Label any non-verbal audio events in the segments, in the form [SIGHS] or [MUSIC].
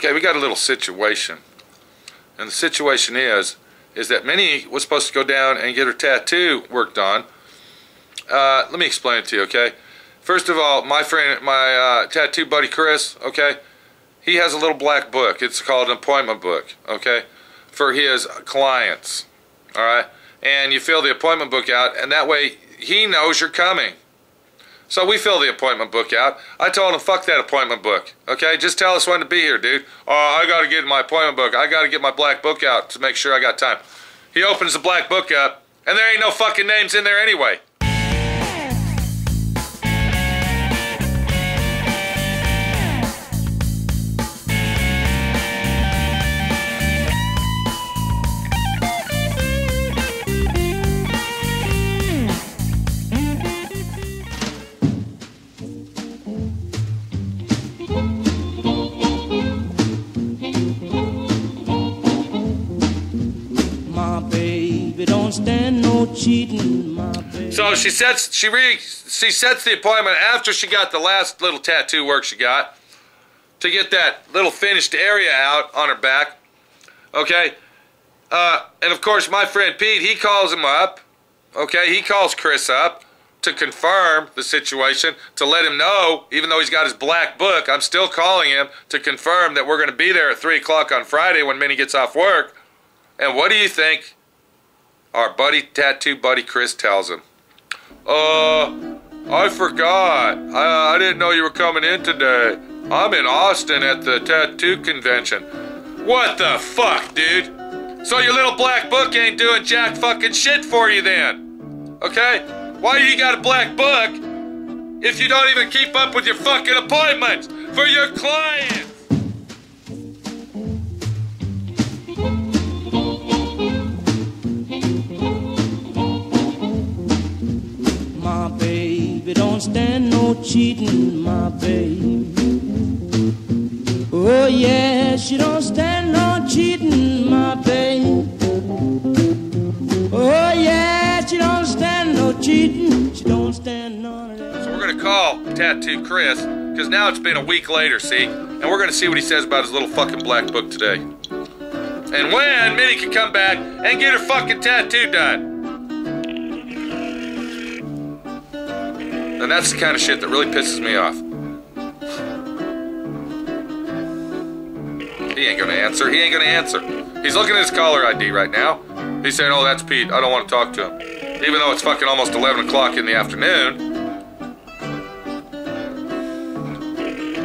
Okay, we got a little situation. And the situation is, is that Minnie was supposed to go down and get her tattoo worked on. Uh, let me explain it to you, okay? First of all, my friend, my uh, tattoo buddy Chris, okay? He has a little black book. It's called an appointment book, okay? For his clients, all right? And you fill the appointment book out, and that way he knows you're coming. So we fill the appointment book out. I told him, fuck that appointment book. Okay, just tell us when to be here, dude. Oh, I gotta get my appointment book. I gotta get my black book out to make sure I got time. He opens the black book up, and there ain't no fucking names in there anyway. So she sets she re she sets the appointment after she got the last little tattoo work she got to get that little finished area out on her back. Okay? Uh, and of course my friend Pete, he calls him up. Okay, he calls Chris up to confirm the situation, to let him know, even though he's got his black book, I'm still calling him to confirm that we're going to be there at 3 o'clock on Friday when Minnie gets off work. And what do you think our buddy, tattoo buddy Chris tells him? Uh, I forgot. I, I didn't know you were coming in today. I'm in Austin at the tattoo convention. What the fuck, dude? So your little black book ain't doing jack fucking shit for you then? Okay? Why do you got a black book if you don't even keep up with your fucking appointments for your clients? Don't stand no cheating. My baby. Oh yeah, she don't stand no cheating. My baby. Oh yeah, she don't stand no cheating. She don't stand none. So we're gonna call Tattoo Chris, because now it's been a week later, see? And we're gonna see what he says about his little fucking black book today. And when Minnie can come back and get her fucking tattoo done. And that's the kind of shit that really pisses me off. He ain't gonna answer. He ain't gonna answer. He's looking at his caller ID right now. He's saying, oh, that's Pete. I don't want to talk to him. Even though it's fucking almost 11 o'clock in the afternoon.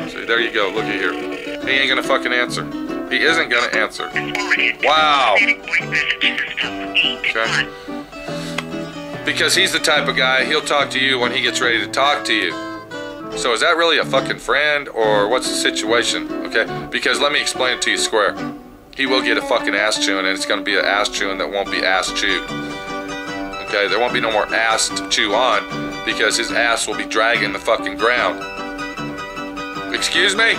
See, there you go. Look at here. He ain't gonna fucking answer. He isn't gonna answer. Wow. Okay. Because he's the type of guy, he'll talk to you when he gets ready to talk to you. So is that really a fucking friend or what's the situation? Okay? Because let me explain to you square. He will get a fucking ass chewing and it's gonna be an ass chewing that won't be ass chewed. Okay, there won't be no more ass to chew on because his ass will be dragging the fucking ground. Excuse me?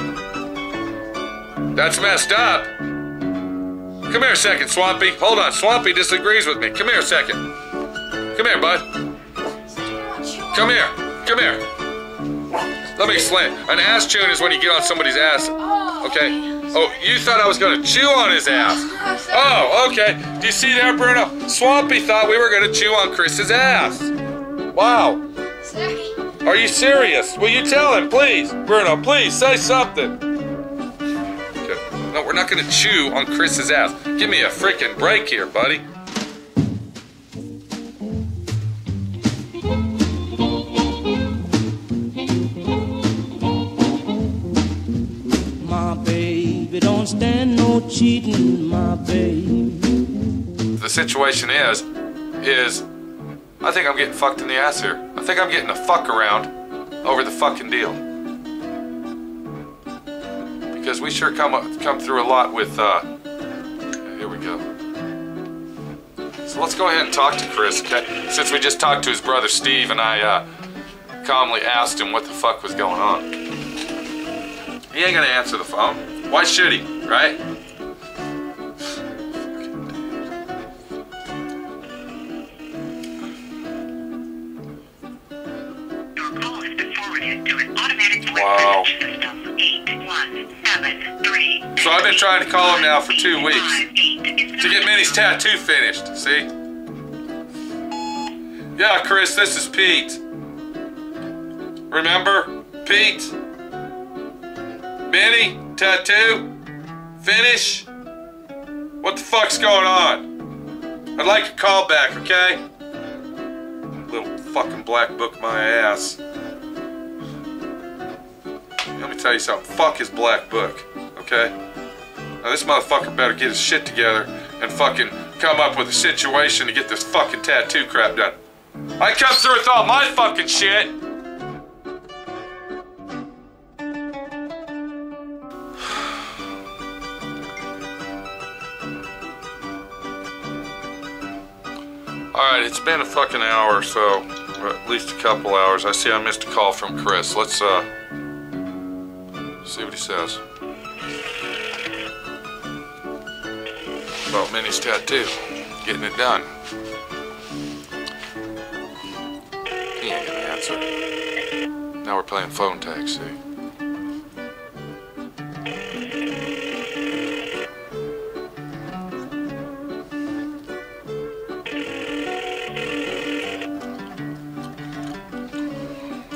That's messed up. Come here a second, Swampy. Hold on, Swampy disagrees with me. Come here a second. Come here, bud. Come here. Come here. Let me explain. An ass chewing is when you get on somebody's ass. Oh, okay. Oh, you thought I was gonna chew on his ass. Oh, okay. Do you see there, Bruno? Swampy thought we were gonna chew on Chris's ass. Wow. Are you serious? Will you tell him, please? Bruno, please say something. Okay. No, we're not gonna chew on Chris's ass. Give me a freaking break here, buddy. Situation is, is I think I'm getting fucked in the ass here. I think I'm getting a fuck around over the fucking deal. Because we sure come up, come through a lot with. Uh, here we go. So let's go ahead and talk to Chris, okay? Since we just talked to his brother Steve, and I uh, calmly asked him what the fuck was going on. He ain't gonna answer the phone. Why should he? Right? So I've been trying to call him now for two weeks to get Minnie's tattoo finished. See? Yeah, Chris, this is Pete. Remember? Pete? Minnie? Tattoo? Finish? What the fuck's going on? I'd like a call back, okay? Little fucking black book my ass. Let me tell you something. Fuck his black book, okay? Now this motherfucker better get his shit together and fucking come up with a situation to get this fucking tattoo crap done. I come through with all my fucking shit. [SIGHS] Alright, it's been a fucking hour or so, at least a couple hours. I see I missed a call from Chris. Let's, uh, see what he says. About Minnie's tattoo, getting it done. He ain't gonna answer. Now we're playing phone tag, see?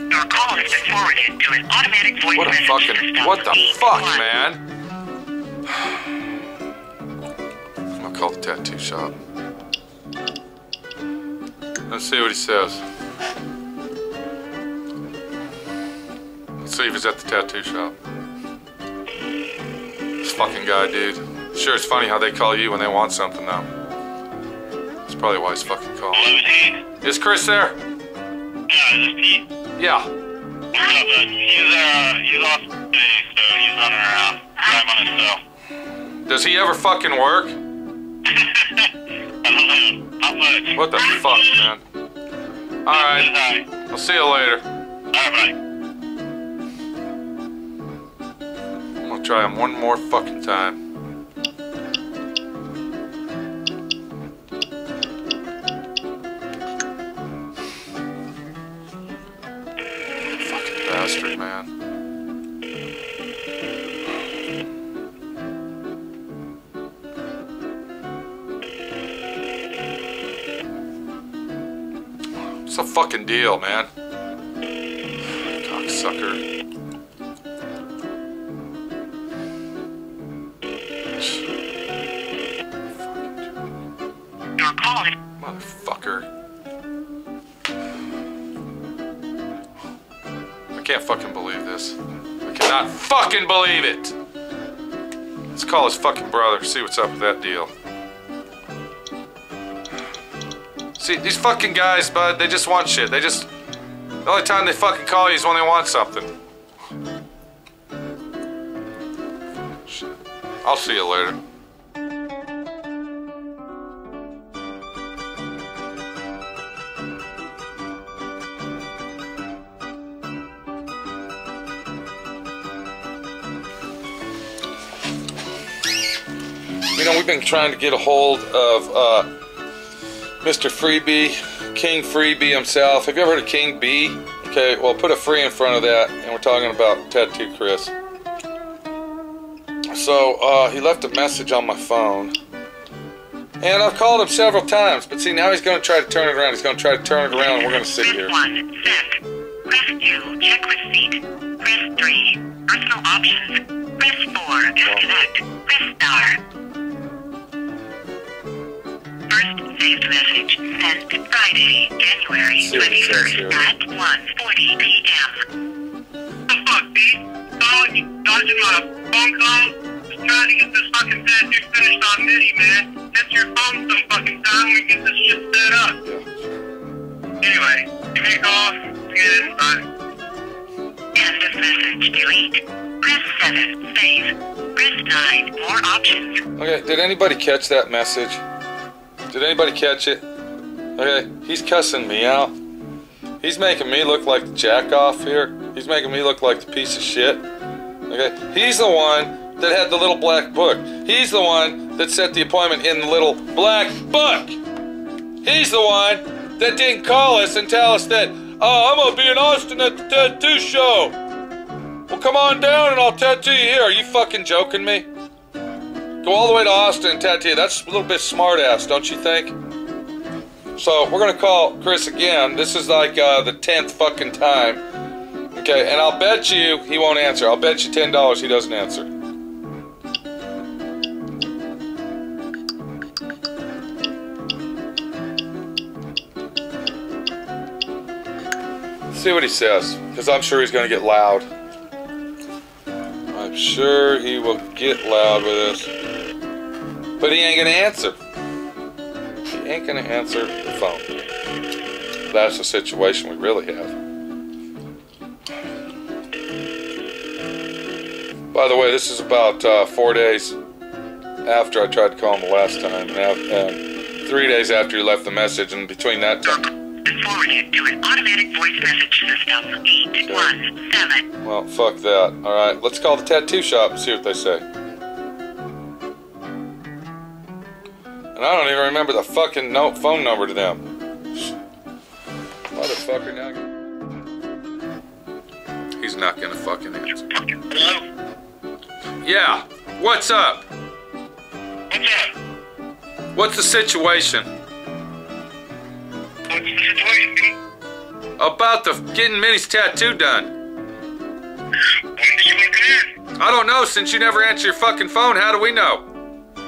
Your call has been forwarded to an automatic voice What a fucking, what the fuck, man? I'm call the tattoo shop. Let's see what he says. Let's see if he's at the tattoo shop. This fucking guy, dude. Sure, it's funny how they call you when they want something, though. That's probably why he's fucking calling. Hello. Is Chris there? Yeah, this Pete. Yeah. What's up, bud? He's, uh, he's off today, so he's running around. Drive on his cell. Does he ever fucking work? I don't know. Not much. What the fuck, man? Alright, I'll see you later. Alright. I'm gonna try him one more fucking time. Fucking bastard, man. Fucking deal, man? Cocksucker. Your call is Motherfucker. I can't fucking believe this. I cannot fucking believe it! Let's call his fucking brother, see what's up with that deal. See, these fucking guys, bud, they just want shit. They just. The only time they fucking call you is when they want something. Shit. I'll see you later. You know, we've been trying to get a hold of uh, Mr. Freebie, King Freebie himself. Have you ever heard of King B? Okay, well, put a free in front of that, and we're talking about Tattoo Chris. So, uh, he left a message on my phone. And I've called him several times, but see, now he's going to try to turn it around. He's going to try to turn it around, and we're going to sit press here. 1, send. Press 2, check receipt. Press 3, personal options. Press 4, disconnect. Press star. First message sent Friday, January See what it says here. 21st at 1.40 p.m. the fuck, Pete? Calling you, dodging my phone call? Just trying to get this fucking tattoo finished on Mitty, man. Answer your phone some fucking time we get this shit set up. Anyway, give me a call. Again, bye. End of message delete. Press 7, save. Press 9, more options. Okay, did anybody catch that message? Did anybody catch it? Okay, he's cussing me out. He's making me look like the jack off here. He's making me look like the piece of shit. Okay, he's the one that had the little black book. He's the one that set the appointment in the little black book. He's the one that didn't call us and tell us that, oh, I'm gonna be in Austin at the tattoo show. Well, come on down and I'll tattoo you here. Are you fucking joking me? Go all the way to Austin tattoo. That's a little bit smart ass, don't you think? So we're gonna call Chris again. This is like uh, the tenth fucking time. Okay, and I'll bet you he won't answer. I'll bet you ten dollars he doesn't answer. See what he says, because I'm sure he's gonna get loud. I'm sure he will get loud with us. But he ain't gonna answer. He ain't gonna answer the phone. That's the situation we really have. By the way, this is about uh, four days after I tried to call him the last time, and, and three days after he left the message, and between that time. Forwarded to an automatic voice message system. 817. Well, fuck that. Alright, let's call the tattoo shop and see what they say. And I don't even remember the fucking no- phone number to them. Motherfucker now. He's not gonna fucking answer. Hello? Yeah, what's up? What's up? What's the situation? What's the situation? About the getting Minnie's tattoo done. When did you want to come in? I don't know, since you never answer your fucking phone, how do we know? Well,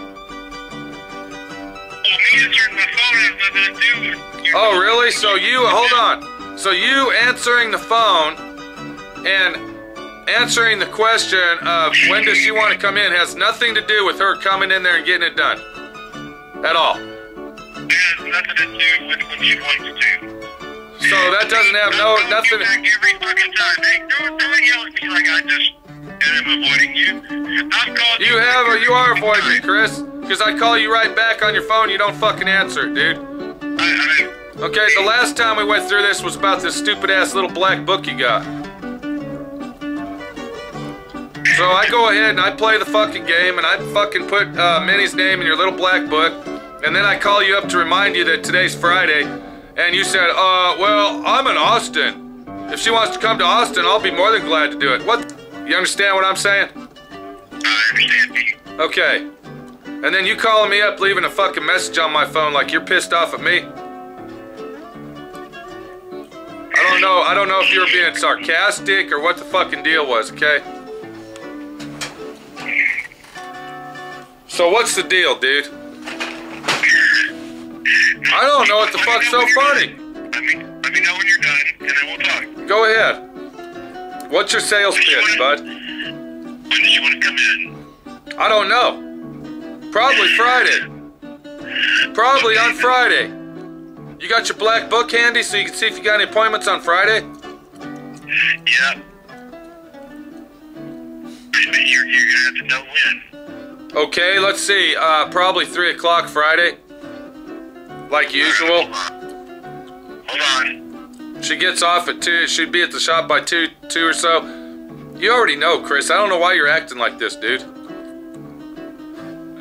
me answering my phone has nothing to do. Oh, really? So you, hold on. So you answering the phone and answering the question of when does she want to come in has nothing to do with her coming in there and getting it done. At all. It has nothing to do with when she wants to. So that doesn't have no, Don't nothing. every fucking time. Hey, don't, don't yell at me like I just am avoiding you. I've called You have, or you are avoiding me, Chris. Because I call you right back on your phone, you don't fucking answer it, dude. I, I, Okay, the last time we went through this was about this stupid ass little black book you got. So I go ahead and I play the fucking game and I fucking put uh, Minnie's name in your little black book, and then I call you up to remind you that today's Friday, and you said, uh, well, I'm in Austin. If she wants to come to Austin, I'll be more than glad to do it. What? You understand what I'm saying? I understand. Okay. And then you calling me up, leaving a fucking message on my phone like you're pissed off at me. I don't know. I don't know if you were being sarcastic or what the fucking deal was. Okay. So what's the deal, dude? I don't know what the fuck's so funny. Let me, let me know when you're done, and then we'll talk. Go ahead. What's your sales pitch, bud? When did you want to come in? I don't know. Probably Friday. Probably on Friday. You got your black book handy so you can see if you got any appointments on Friday? Yeah. You're, you're gonna have to know when. Okay, let's see. Uh, probably 3 o'clock Friday. Like usual. Hold on. She gets off at 2. She'd be at the shop by 2, 2 or so. You already know, Chris. I don't know why you're acting like this, dude.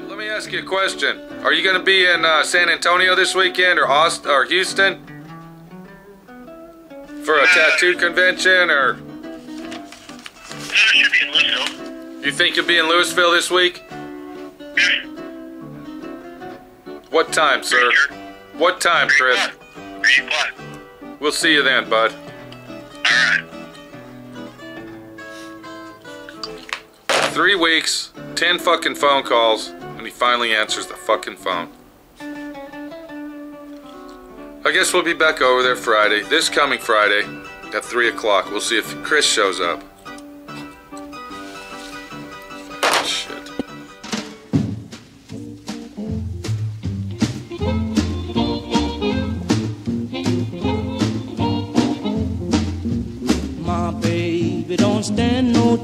Let me ask you a question. Are you going to be in uh, San Antonio this weekend or Austin or Houston? For a tattoo convention or should be in Louisville. you think you'll be in Louisville this week? What time, sir? What time, Chris? Three o'clock. We'll see you then, bud. Alright. Three weeks, ten fucking phone calls, and he finally answers the fucking phone. I guess we'll be back over there Friday, this coming Friday, at 3 o'clock. We'll see if Chris shows up.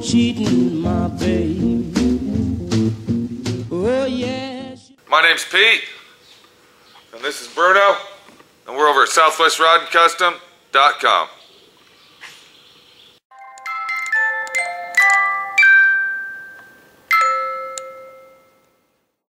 Cheating, my baby. Oh. My name's Pete, and this is Bruno, and we're over at SouthwestRodandCustom.com.